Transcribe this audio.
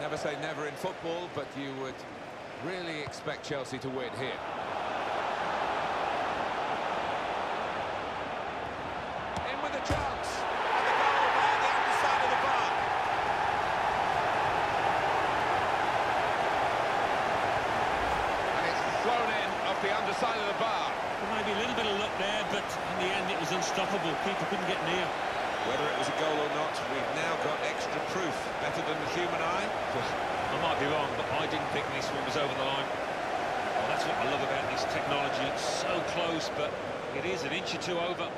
Never say never in football, but you would really expect Chelsea to win here. In with a chance. And the goal by the underside of the bar. And it's flown in off the underside of the bar. Maybe a little bit of luck there, but in the end it was unstoppable. Keeper couldn't get near. Whether it was a goal or not, we've now got extra proof. Better than the human eye. I might be wrong, but I didn't think this one was over the line. Well, that's what I love about this technology. It's so close, but it is an inch or two over.